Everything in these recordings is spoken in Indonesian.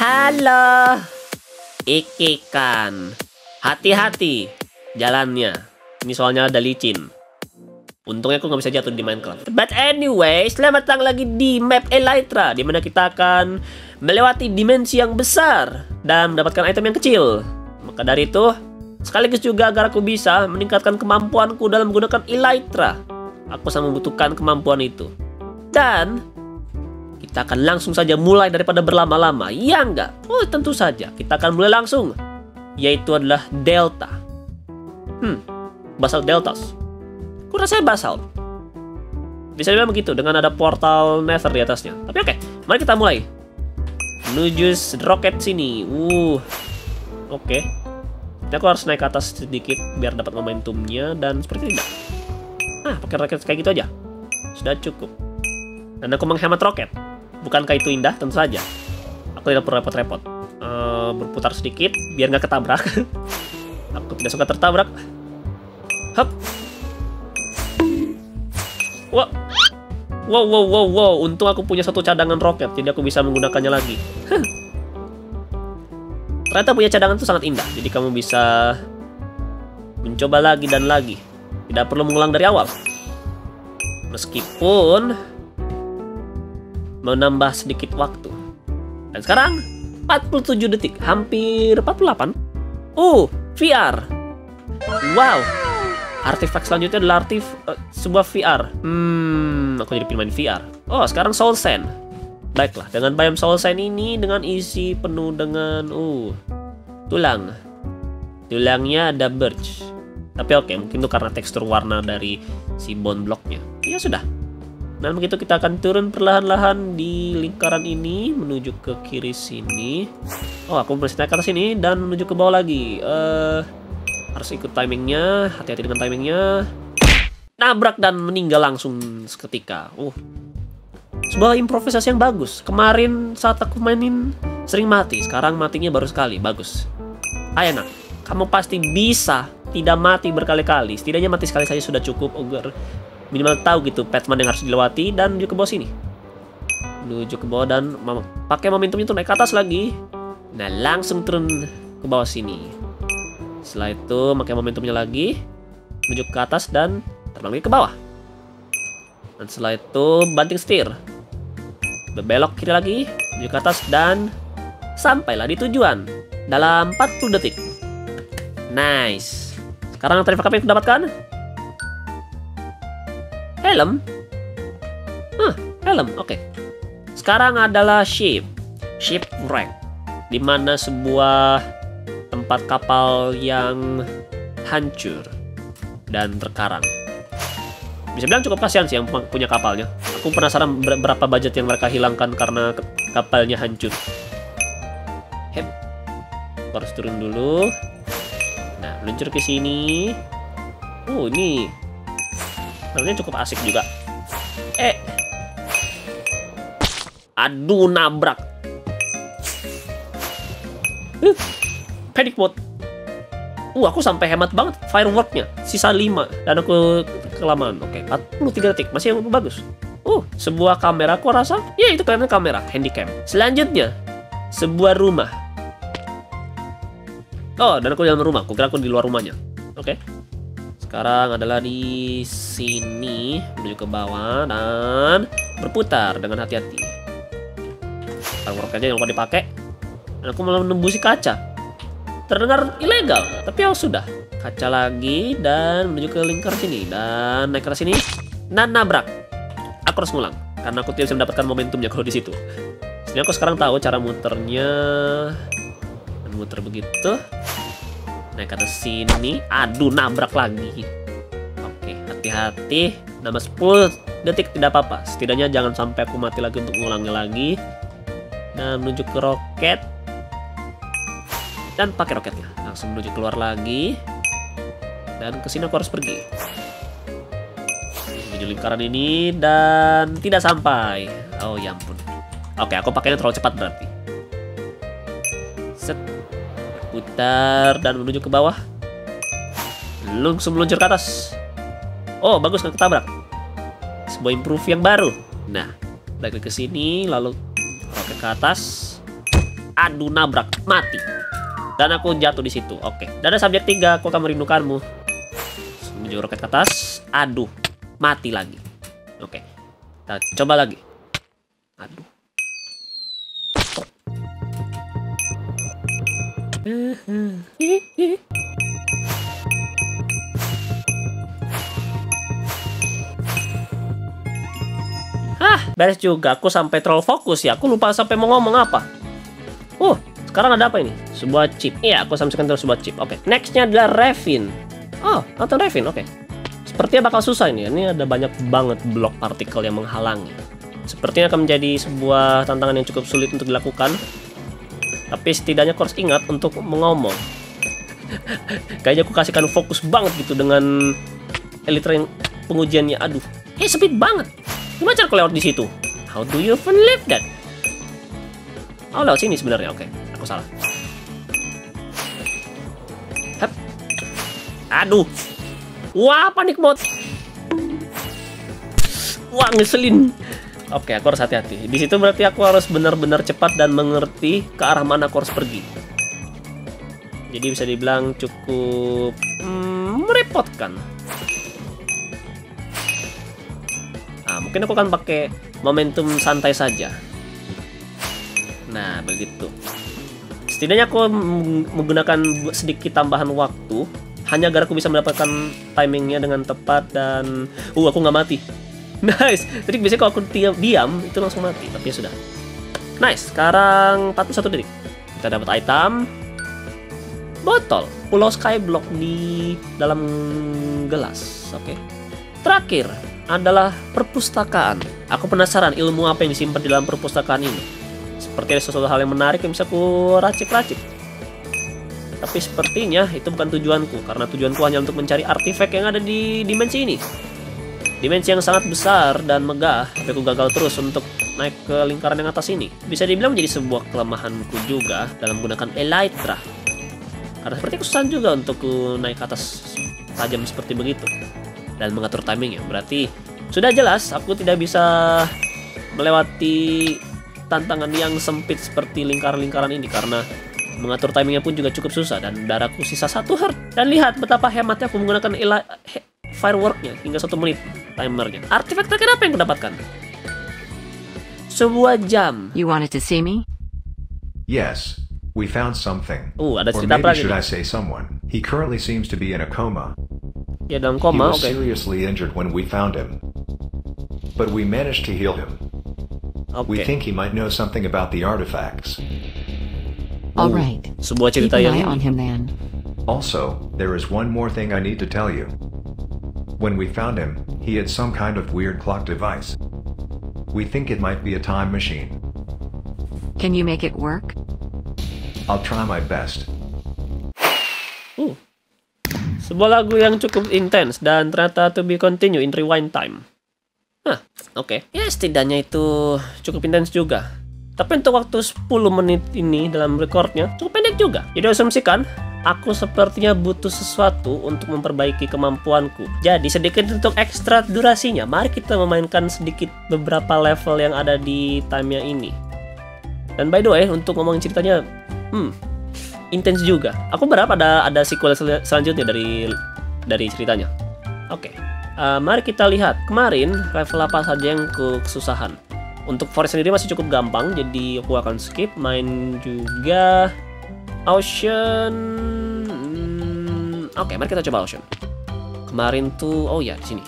Halo. Ikikan. Hati-hati jalannya. Ini soalnya ada licin. Untungnya aku nggak bisa jatuh di Minecraft. But anyway, selamat datang lagi di map Elytra, di mana kita akan melewati dimensi yang besar dan mendapatkan item yang kecil. Maka dari itu, sekaligus juga agar aku bisa meningkatkan kemampuanku dalam menggunakan Elytra. Aku sangat membutuhkan kemampuan itu. Dan kita akan langsung saja mulai daripada berlama-lama. Ya enggak? Oh, tentu saja. Kita akan mulai langsung. Yaitu adalah Delta. Hmm, basal Deltas. Kurang saya basal. Bisa dibilang begitu dengan ada portal Nether di atasnya. Tapi oke, mari kita mulai. Menuju roket sini. Uh. Oke. Ini aku harus naik ke atas sedikit biar dapat momentumnya dan seperti tidak. Ah, pakai roket kayak gitu aja. Sudah cukup. Dan aku menghemat roket. Bukankah itu indah? Tentu saja. Aku tidak perlu repot-repot. Uh, berputar sedikit biar nggak ketabrak. aku tidak suka tertabrak. Hup. Wah. Wow, wow, wow, wow. Untung aku punya satu cadangan roket, jadi aku bisa menggunakannya lagi. Ternyata punya cadangan itu sangat indah, jadi kamu bisa mencoba lagi dan lagi. Tidak perlu mengulang dari awal. Meskipun menambah sedikit waktu. Dan sekarang 47 detik, hampir 48. Oh, VR. Wow, artefak selanjutnya adalah artif uh, sebuah VR. Hmm, aku jadi pemain VR. Oh, sekarang Soul Sand. Baiklah, dengan biome Soul Sand ini dengan isi penuh dengan uh tulang. Tulangnya ada birch. Tapi oke, okay, mungkin itu karena tekstur warna dari si bone blocknya. Ya sudah. Dan begitu kita akan turun perlahan-lahan di lingkaran ini menuju ke kiri sini. Oh, aku naik ke atas sini dan menuju ke bawah lagi. Eh uh, harus ikut timingnya hati-hati dengan timingnya. Nabrak dan meninggal langsung seketika. Uh. Sebuah improvisasi yang bagus. Kemarin saat aku mainin sering mati. Sekarang matinya baru sekali. Bagus. Ayo nak kamu pasti bisa tidak mati berkali-kali. Setidaknya mati sekali saja sudah cukup agar minimal tahu gitu Petman yang harus dilewati dan menuju ke bawah sini menuju ke bawah dan pakai momentum itu naik ke atas lagi nah langsung turun ke bawah sini setelah itu pakai momentumnya lagi menuju ke atas dan terbang lagi ke bawah. Dan setelah itu banting setir. Berbelok kiri lagi menuju ke atas dan sampailah di tujuan dalam 40 detik. Nice. Sekarang apa yang dapatkan? Helm. Huh, helm. Oke. Okay. Sekarang adalah ship. Shipwreck. Di mana sebuah tempat kapal yang hancur dan terkarang. Bisa bilang cukup kasihan sih yang punya kapalnya. Aku penasaran berapa budget yang mereka hilangkan karena kapalnya hancur. Hep. Harus turun dulu. Nah, meluncur ke sini. Oh, ini. Namanya cukup asik juga. Eh. Aduh, nabrak. Uh panic mode. Uh, aku sampai hemat banget fireworknya. Sisa 5 dan aku kelamaan. Oke, okay, 43 detik. Masih bagus. Uh, sebuah kamera aku rasa. Ya, itu keren kamera, handycam. Selanjutnya, sebuah rumah. Oh, dan aku dalam rumah. Aku kira aku di luar rumahnya. Oke. Okay. Sekarang adalah di sini menuju ke bawah dan berputar dengan hati-hati. Fireworknya jangan lupa dipakai. Dan aku malah menembusi kaca terdengar ilegal, tapi ya sudah. Kaca lagi dan menuju ke lingkar sini dan naik ke sini dan nabrak. Aku harus ngulang karena aku tidak bisa mendapatkan momentumnya kalau di situ. Sini aku sekarang tahu cara muternya. Dan muter begitu. Naik ke atas sini. Aduh, nabrak lagi. Oke, hati-hati. Nama 10 detik tidak apa-apa. Setidaknya jangan sampai aku mati lagi untuk ngulangnya lagi. Dan menuju ke roket dan pakai roketnya langsung menuju keluar lagi dan ke sini aku harus pergi menuju lingkaran ini dan tidak sampai oh ya ampun oke aku pakainya terlalu cepat berarti putar dan menuju ke bawah langsung meluncur ke atas oh bagus nggak ketabrak sebuah improve yang baru nah balik ke sini lalu roket ke atas Aduh, nabrak, mati. Dan aku jatuh di situ. Oke. Dan ada subjek tiga, aku akan merindukanmu. Menuju roket ke atas. Aduh, mati lagi. Oke. Kita coba lagi. Aduh. Hah, beres juga. Aku sampai terlalu fokus ya. Aku lupa sampai mau ngomong apa. Oh, sekarang ada apa ini? Sebuah chip. Iya, aku sampaikan terus sebuah chip. Oke, nextnya adalah Revin. Oh, nonton Revin. Oke. Sepertinya bakal susah ini. Ini ada banyak banget blok partikel yang menghalangi. Sepertinya akan menjadi sebuah tantangan yang cukup sulit untuk dilakukan. Tapi setidaknya aku harus ingat untuk mengomong. Kayaknya aku kasihkan fokus banget gitu dengan elitra yang pengujiannya. Aduh, eh speed banget. Gimana cara aku lewat di situ? How do you even live that? Oh, lewat sini sebenarnya. Oke, aku salah. Hap. Aduh. Wah, panik mode. Wah, ngeselin. Oke, aku harus hati-hati. Di situ berarti aku harus benar-benar cepat dan mengerti ke arah mana aku harus pergi. Jadi bisa dibilang cukup hmm, merepotkan. Nah, mungkin aku akan pakai momentum santai saja. Nah, begitu. Setidaknya aku menggunakan sedikit tambahan waktu hanya agar aku bisa mendapatkan timingnya dengan tepat dan uh aku nggak mati nice. Jadi biasanya kalau aku diam, diam itu langsung mati tapi ya sudah. Nice. Sekarang 41 detik kita dapat item. Botol. Pulau skyblock di dalam gelas. Oke. Okay. terakhir adalah perpustakaan. Aku penasaran ilmu apa yang disimpan di dalam perpustakaan ini. Seperti ada sesuatu hal yang menarik yang bisa aku racik-racik. Tapi sepertinya itu bukan tujuanku, karena tujuanku hanya untuk mencari artefak yang ada di dimensi ini. Dimensi yang sangat besar dan megah, tapi aku gagal terus untuk naik ke lingkaran yang atas ini. Bisa dibilang menjadi sebuah kelemahanku juga dalam menggunakan Elytra. Karena seperti kesusahan juga untuk naik ke atas tajam seperti begitu. Dan mengatur timingnya. Berarti sudah jelas aku tidak bisa melewati tantangan yang sempit seperti lingkaran-lingkaran ini karena Mengatur timingnya pun juga cukup susah dan darahku sisa satu heart. Dan lihat betapa hematnya aku menggunakan fireworknya hingga satu menit timernya. Artefak terakhir apa yang kudapatkan? Sebuah jam. You wanted to see me? Yes, we found something. Uh, ada or cerita maybe apa lagi should? I say someone? He currently seems to be in a coma. Ya dalam He koma, was oke. seriously injured when we found him. But we managed to heal him. Oke. We think he might know something about the artifacts. All right. Sebuah Keep cerita an yang eye on him then. Also, there is one more thing I need to tell you. When we found him, he had some kind of weird clock device. We think it might be a time machine. Can you make it work? I'll try my best. Uh. Sebuah lagu yang cukup intens dan ternyata to be continue in rewind time. Hah, oke. Ya setidaknya itu cukup intens juga. Tapi untuk waktu 10 menit ini dalam recordnya cukup pendek juga. Jadi asumsikan aku sepertinya butuh sesuatu untuk memperbaiki kemampuanku. Jadi sedikit untuk ekstra durasinya, mari kita memainkan sedikit beberapa level yang ada di timenya ini. Dan by the way, untuk ngomongin ceritanya, hmm, intens juga. Aku berharap ada ada sequel sel- selanjutnya dari dari ceritanya. Oke, eh, mari kita lihat kemarin level apa saja yang ku kesusahan. Untuk forest sendiri masih cukup gampang, jadi aku akan skip. Main juga Ocean. Hmm, Oke, mari kita coba Ocean. Kemarin tuh, oh ya di sini.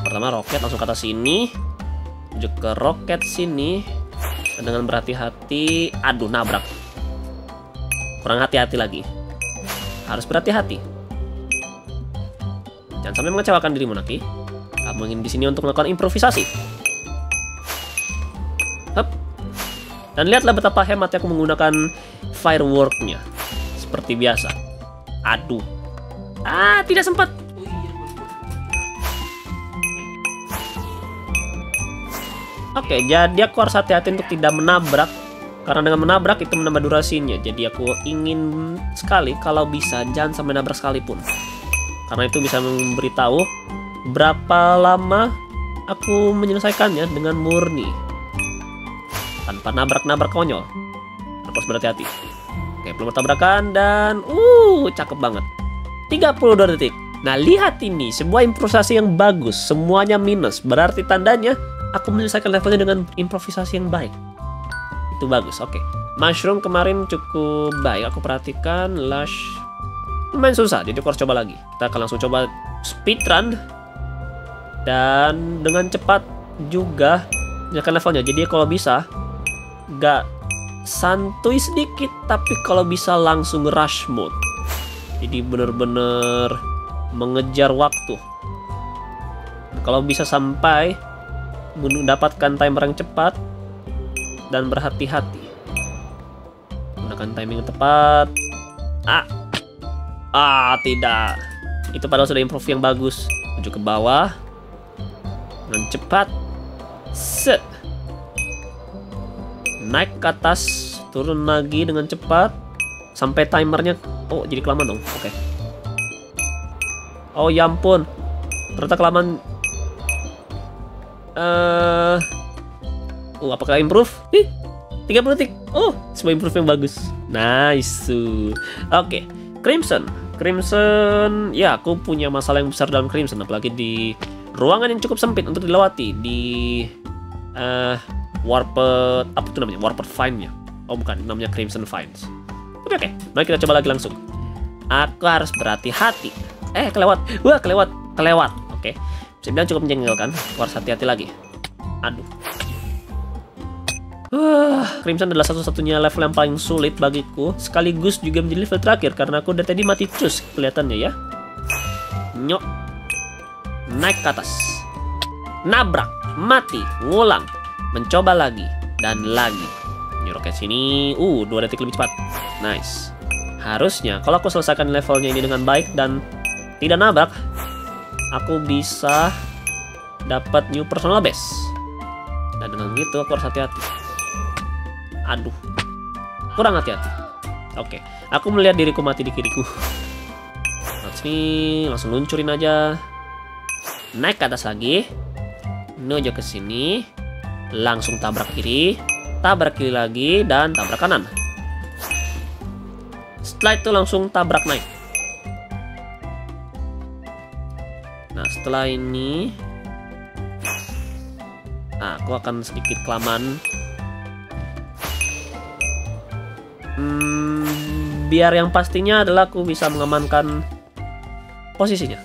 Pertama roket langsung ke atas sini, menuju ke roket sini. Dengan berhati-hati, aduh nabrak kurang hati-hati lagi. Harus berhati-hati. Jangan sampai mengecewakan dirimu, Naki. Kamu ingin di sini untuk melakukan improvisasi. Dan lihatlah betapa hematnya aku menggunakan fireworknya. Seperti biasa. Aduh. Ah, tidak sempat. Oke, jadi aku harus hati-hati untuk tidak menabrak karena dengan menabrak itu menambah durasinya. Jadi aku ingin sekali kalau bisa jangan sampai nabrak sekalipun. Karena itu bisa memberitahu berapa lama aku menyelesaikannya dengan murni. Tanpa nabrak-nabrak konyol. Harus berhati-hati. Oke, belum tabrakan dan uh, cakep banget. 32 detik. Nah, lihat ini, sebuah improvisasi yang bagus, semuanya minus. Berarti tandanya aku menyelesaikan levelnya dengan improvisasi yang baik. Itu bagus, oke. Mushroom kemarin cukup baik, aku perhatikan. Lush lumayan susah, jadi aku harus coba lagi. Kita akan langsung coba speedrun. Dan dengan cepat juga menyelesaikan levelnya. Jadi kalau bisa, nggak santuy sedikit, tapi kalau bisa langsung rush mode. Jadi bener-bener mengejar waktu. Kalau bisa sampai mendapatkan timer yang cepat dan berhati-hati. Gunakan timing yang tepat. Ah, ah tidak. Itu padahal sudah improve yang bagus. Menuju ke bawah dengan cepat. Set. Naik ke atas, turun lagi dengan cepat sampai timernya. Oh, jadi kelamaan dong. Oke. Oh ya ampun. Ternyata kelamaan. Eh, uh, apakah improve? Ih, 30 detik. Oh, sebuah improve yang bagus. Nice. Oke, Crimson. Crimson, ya aku punya masalah yang besar dalam Crimson, apalagi di ruangan yang cukup sempit untuk dilewati di uh, Warped apa itu namanya? Warped Find-nya. Oh bukan, namanya Crimson Finds. Oke oke, mari kita coba lagi langsung. Aku harus berhati-hati. Eh, kelewat. Wah, kelewat. Kelewat. Oke. Saya bilang cukup menjengkelkan. Harus hati-hati lagi. Aduh. Wah, Crimson adalah satu-satunya level yang paling sulit bagiku, sekaligus juga menjadi level terakhir karena aku dari tadi mati cus kelihatannya ya. Nyok. Naik ke atas. Nabrak, mati, ngulang, mencoba lagi dan lagi. Nyurok ke sini. Uh, dua detik lebih cepat. Nice. Harusnya kalau aku selesaikan levelnya ini dengan baik dan tidak nabrak, aku bisa dapat new personal base. Dan dengan gitu aku harus hati-hati. Aduh, kurang hati-hati. Oke, aku melihat diriku mati di kiriku. Nah, sini langsung luncurin aja. Naik ke atas lagi. Menuju ke sini. Langsung tabrak kiri. Tabrak kiri lagi dan tabrak kanan. Setelah itu langsung tabrak naik. Nah, setelah ini Nah, aku akan sedikit kelamaan Hmm, biar yang pastinya adalah aku bisa mengamankan posisinya.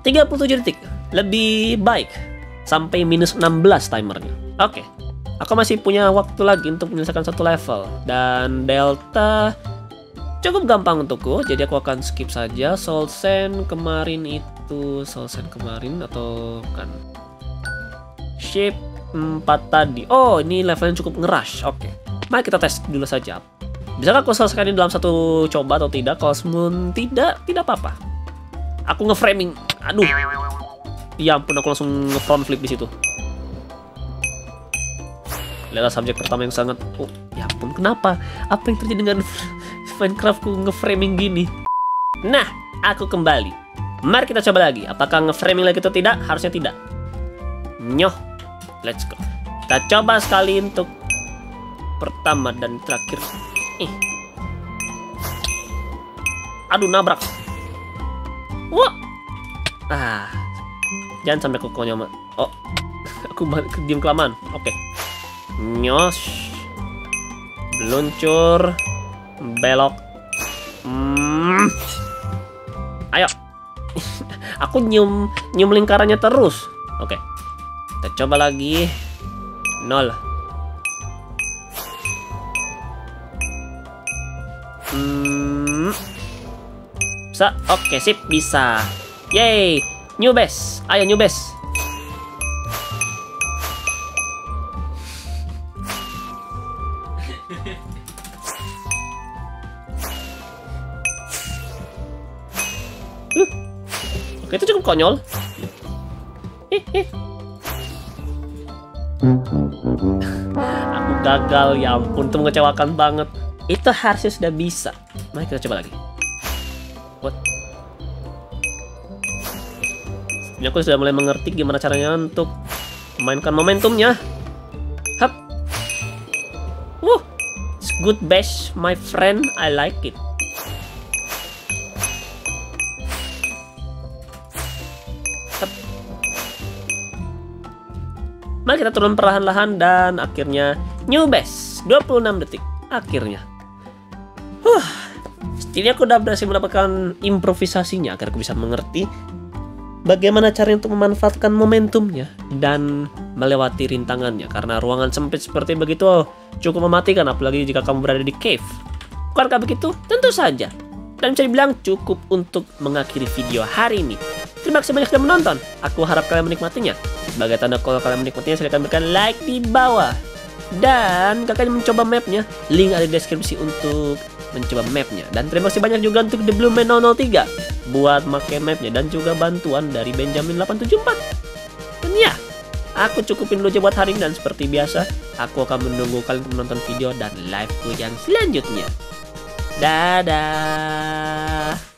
37 detik, lebih baik. Sampai minus 16 timernya. Oke, aku masih punya waktu lagi untuk menyelesaikan satu level. Dan Delta cukup gampang untukku, jadi aku akan skip saja. Soul Sand kemarin itu, Soul Sand kemarin atau kan? Shape 4 tadi. Oh, ini levelnya cukup ngerush. Oke. Mari kita tes dulu saja. Bisakah aku selesaikan ini dalam satu coba atau tidak? Kalau semun tidak, tidak apa-apa. Aku nge-framing. Aduh. Ya ampun, aku langsung nge-front flip di situ. Lihatlah subjek pertama yang sangat... Oh, ya ampun, kenapa? Apa yang terjadi dengan Minecraftku nge-framing gini? Nah, aku kembali. Mari kita coba lagi. Apakah nge-framing lagi atau tidak? Harusnya tidak. Nyoh. Let's go. Kita coba sekali untuk pertama dan terakhir. Eh. Aduh, nabrak. Wah. Ah. Jangan sampai ke konyol. Oh. Aku diam kelamaan. Oke. Okay. Nyos. Meluncur. Belok. Hmm. Ayo. Aku nyium nyium lingkarannya terus. Oke. Okay. Kita coba lagi. Nol. Hmm. Bisa. Oke, sip, bisa. Yay. New base. Ayo new base. Uh. Oke, itu cukup konyol. Aku gagal, ya ampun, itu mengecewakan banget. Itu harusnya sudah bisa. Mari kita coba lagi. What? Ini aku sudah mulai mengerti gimana caranya untuk memainkan momentumnya. Hap. Wuh, Good bash, my friend. I like it. Tep. Mari kita turun perlahan-lahan dan akhirnya new best 26 detik akhirnya. Huh. Setidaknya aku udah berhasil mendapatkan improvisasinya agar aku bisa mengerti bagaimana cara untuk memanfaatkan momentumnya dan melewati rintangannya karena ruangan sempit seperti begitu oh, cukup mematikan apalagi jika kamu berada di cave. Bukankah begitu? Tentu saja. Dan bisa dibilang cukup untuk mengakhiri video hari ini. Terima kasih banyak sudah menonton. Aku harap kalian menikmatinya. Sebagai tanda kalau kalian menikmatinya, silahkan berikan like di bawah. Dan kakak mencoba mapnya, link ada di deskripsi untuk mencoba mapnya. Dan terima kasih banyak juga untuk The Blue Man 003 buat make mapnya dan juga bantuan dari Benjamin 874. Dan ya, aku cukupin dulu aja buat hari ini dan seperti biasa, aku akan menunggu kalian untuk menonton video dan liveku yang selanjutnya. Dadah.